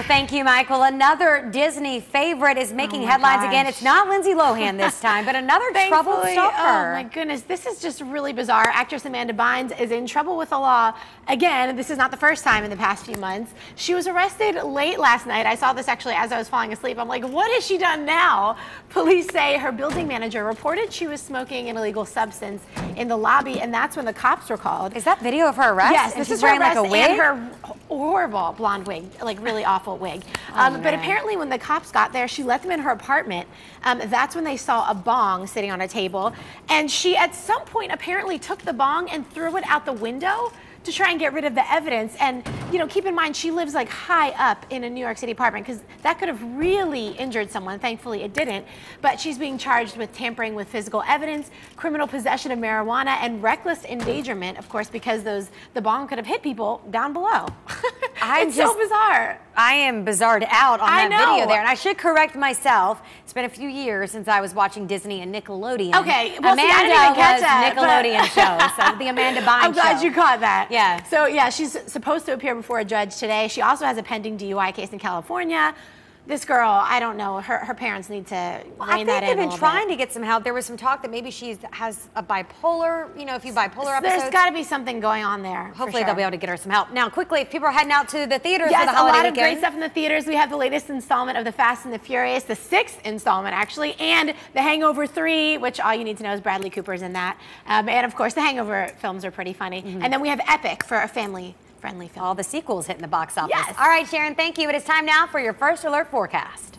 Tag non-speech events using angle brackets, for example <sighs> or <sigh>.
Well, thank you, Michael. Another Disney favorite is making oh headlines gosh. again. It's not Lindsay Lohan this <laughs> time, but another troubled oh stalker. Oh my goodness, this is just really bizarre. Actress Amanda Bynes is in trouble with the law again. This is not the first time in the past few months. She was arrested late last night. I saw this actually as I was falling asleep. I'm like, what has she done now? Police say her building manager reported she was smoking an illegal substance in the lobby, and that's when the cops were called. Is that video of her arrest? Yes, and this is wearing her like a wig. and her horrible blonde wig, like really <sighs> awful wig. Oh, um, but apparently, when the cops got there, she let them in her apartment. Um, that's when they saw a bong sitting on a table, and she at some point apparently took the bong and threw it out the window to try and get rid of the evidence. And, you know, keep in mind, she lives like high up in a New York City apartment because that could have really injured someone. Thankfully, it didn't. But she's being charged with tampering with physical evidence, criminal possession of marijuana, and reckless endangerment, of course, because those the bong could have hit people down below. I'm it's just, so bizarre. I am bizarred out on I that video there. And I should correct myself. It's been a few years since I was watching Disney and Nickelodeon. Okay, well, see, Amanda I didn't even catch was that, but- Nickelodeon <laughs> show, so the Amanda Bynes I'm glad show. you caught that. Yeah. So yeah, she's supposed to appear before a judge today. She also has a pending DUI case in California. This girl, I don't know. Her her parents need to Well, I think they've been trying bit. to get some help. There was some talk that maybe she has a bipolar, you know, a few bipolar episodes. There's got to be something going on there. Hopefully sure. they'll be able to get her some help. Now, quickly, if people are heading out to the theaters Yes, for the a lot of great stuff in the theaters. We have the latest installment of The Fast and the Furious, the sixth installment actually, and The Hangover 3, which all you need to know is Bradley Cooper's in that. Um, and of course, the Hangover films are pretty funny. Mm-hmm. And then we have Epic for a family-friendly film. All the sequels hitting the box office. Yes. All right, Sharon, thank you. It is time now for your first alert forecast.